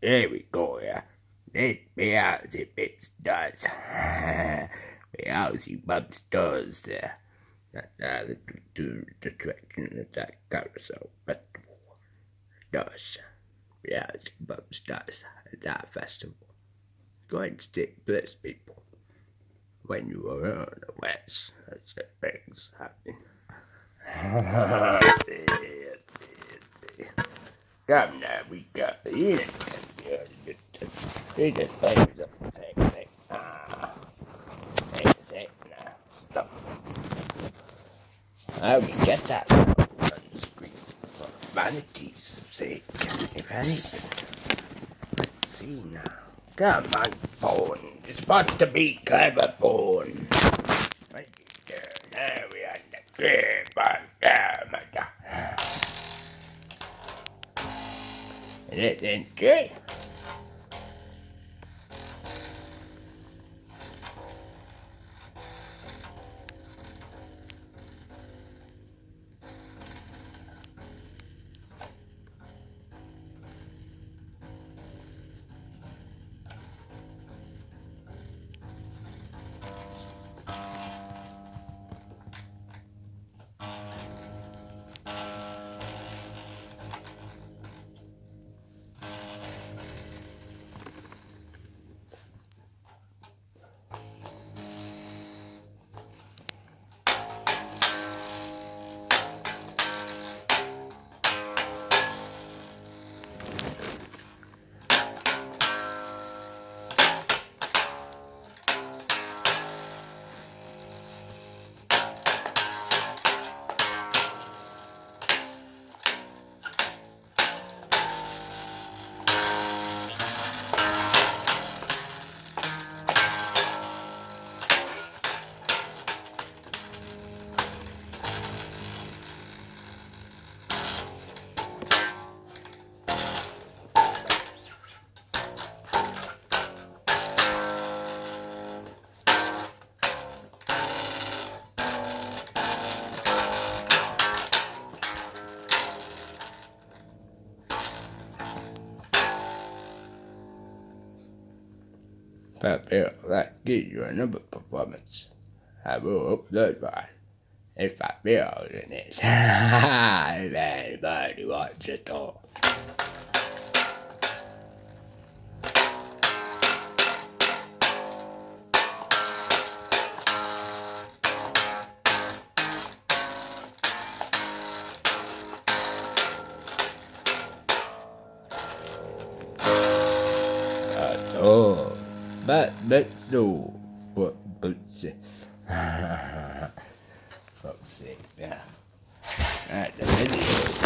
There we go, yeah. This Beelzy bits does. Beelzy bumps does there. That uh, the, the, the attraction of that carousel festival does. Beelzy bumps does at that festival. Go and stick bless people. When you are on the west, that's the things happen. Come now, we got the internet. He just plays up the same thing. Ah. Take a sec. Stop. How we get that on the screen for vanity's sake, if anything. Let's see now. Come on, phone. It's supposed to be clever phone. Right there. Now we are in the. Oh. Is it in But Bill, that gives you another performance. I will upload one. If I feel in it. if anybody wants it all. Oh. But let's do what boots it. Fuck's sake, yeah. Alright, the video.